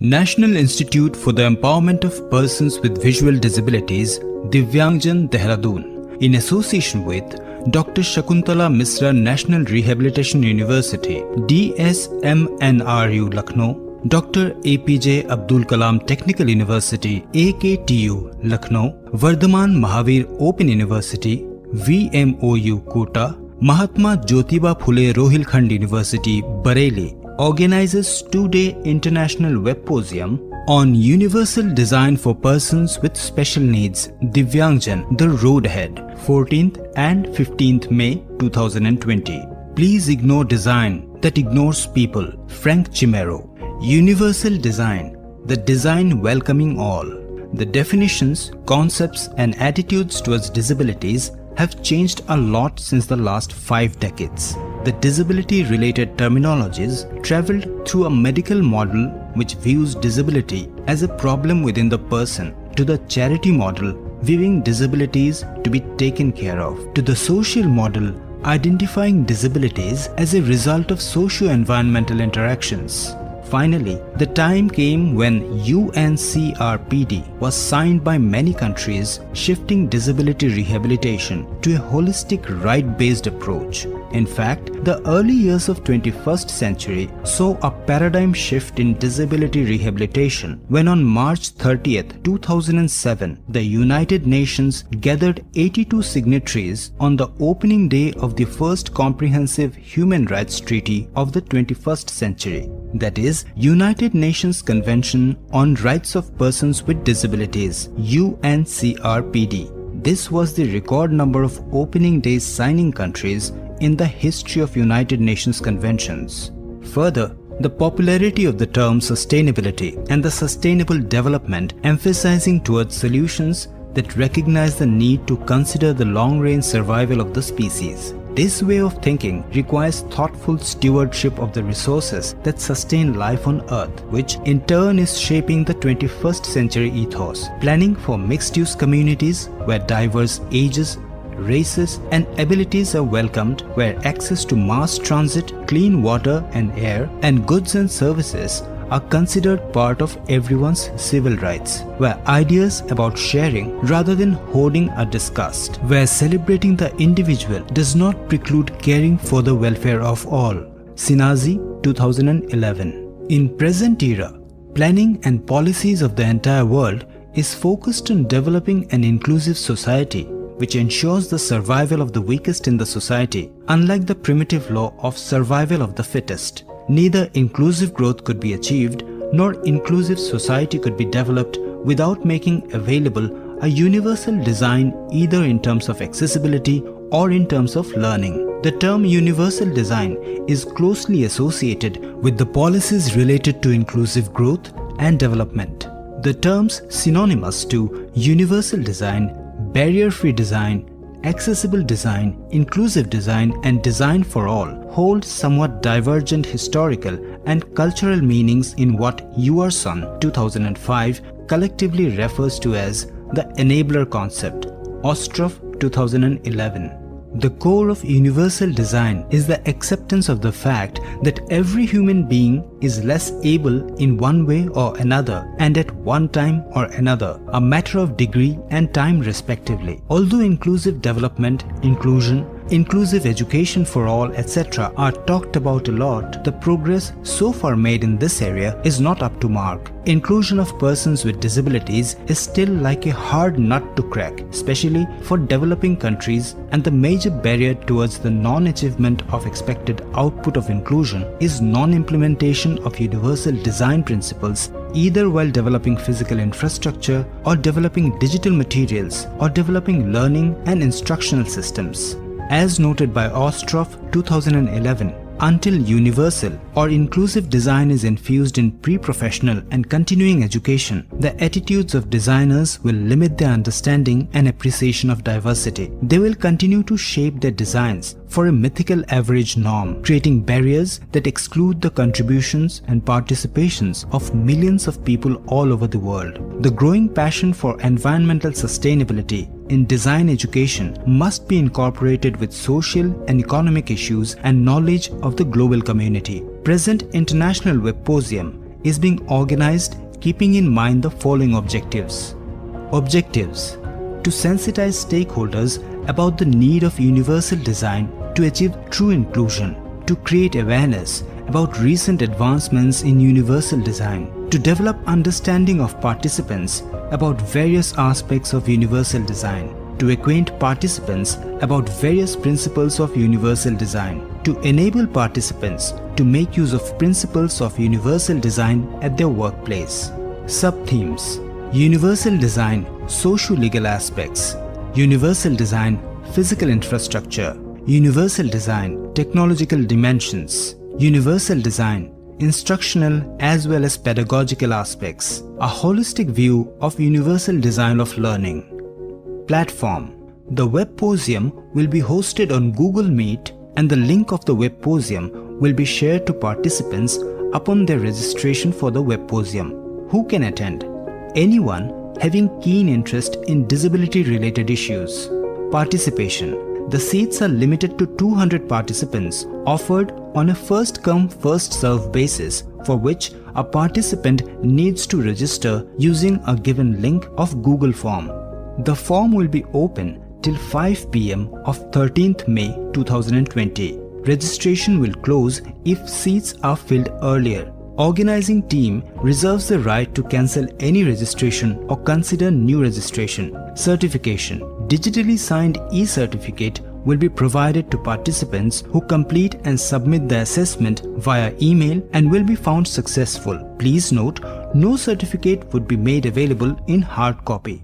National institute for the empowerment of person with visual disabilities Divyangjan Dehradun in association with doctor Shakuntala Misra national rehabilitation university D S M N R U Lucknow doctor A P J Abdul Kalam technical university A K T U Lucknow Vardhman Mahaveer open university V M O U Kota Mahatma Jyotiba Phule Rohilkhand university Bareilly organizes two-day international webposium on Universal Design for Persons with Special Needs, Divyangjan, The Road Ahead, 14th and 15th May 2020. Please ignore design that ignores people, Frank Chimero. Universal Design, the design welcoming all. The definitions, concepts and attitudes towards disabilities have changed a lot since the last five decades. The disability related terminologies traveled through a medical model which views disability as a problem within the person to the charity model viewing disabilities to be taken care of to the social model identifying disabilities as a result of socio-environmental interactions Finally, the time came when UNCRPD was signed by many countries shifting disability rehabilitation to a holistic right-based approach. In fact, the early years of 21st century saw a paradigm shift in disability rehabilitation when on March 30th, 2007, the United Nations gathered 82 signatories on the opening day of the first comprehensive human rights treaty of the 21st century that is United Nations Convention on Rights of Persons with Disabilities UNCRPD. This was the record number of opening day signing countries in the history of United Nations conventions. Further, the popularity of the term sustainability and the sustainable development emphasizing towards solutions that recognize the need to consider the long-range survival of the species. This way of thinking requires thoughtful stewardship of the resources that sustain life on Earth, which in turn is shaping the 21st century ethos. Planning for mixed-use communities where diverse ages, races and abilities are welcomed where access to mass transit, clean water and air, and goods and services are considered part of everyone's civil rights, where ideas about sharing rather than hoarding are discussed, where celebrating the individual does not preclude caring for the welfare of all. Sinazi 2011 In present era, planning and policies of the entire world is focused on developing an inclusive society which ensures the survival of the weakest in the society, unlike the primitive law of survival of the fittest neither inclusive growth could be achieved nor inclusive society could be developed without making available a universal design either in terms of accessibility or in terms of learning. The term universal design is closely associated with the policies related to inclusive growth and development. The terms synonymous to universal design, barrier-free design, accessible design, inclusive design and design for all hold somewhat divergent historical and cultural meanings in what Iwarsson 2005 collectively refers to as the enabler concept, Ostroff 2011. The core of universal design is the acceptance of the fact that every human being is less able in one way or another and at one time or another, a matter of degree and time respectively. Although inclusive development, inclusion, inclusive education for all, etc. are talked about a lot, the progress so far made in this area is not up to mark. Inclusion of persons with disabilities is still like a hard nut to crack, especially for developing countries and the major barrier towards the non-achievement of expected output of inclusion is non-implementation of universal design principles either while developing physical infrastructure or developing digital materials or developing learning and instructional systems. As noted by Ostroff 2011, until universal or inclusive design is infused in pre-professional and continuing education, the attitudes of designers will limit their understanding and appreciation of diversity. They will continue to shape their designs for a mythical average norm, creating barriers that exclude the contributions and participations of millions of people all over the world. The growing passion for environmental sustainability in design education must be incorporated with social and economic issues and knowledge of the global community. Present International Webposium is being organized keeping in mind the following objectives. Objectives To sensitize stakeholders about the need of universal design to achieve true inclusion, to create awareness about recent advancements in universal design, to develop understanding of participants about various aspects of universal design, to acquaint participants about various principles of universal design, to enable participants to make use of principles of universal design at their workplace. Sub-themes. Universal Design Socio-Legal Aspects. Universal Design Physical Infrastructure Universal Design Technological Dimensions Universal Design instructional as well as pedagogical aspects, a holistic view of universal design of learning. Platform The Webposium will be hosted on Google Meet and the link of the Webposium will be shared to participants upon their registration for the Webposium. Who can attend? Anyone having keen interest in disability related issues. Participation the seats are limited to 200 participants offered on a first come first serve basis for which a participant needs to register using a given link of Google form. The form will be open till 5 pm of 13th May 2020. Registration will close if seats are filled earlier. Organizing team reserves the right to cancel any registration or consider new registration. Certification digitally signed e-certificate will be provided to participants who complete and submit the assessment via email and will be found successful. Please note, no certificate would be made available in hard copy.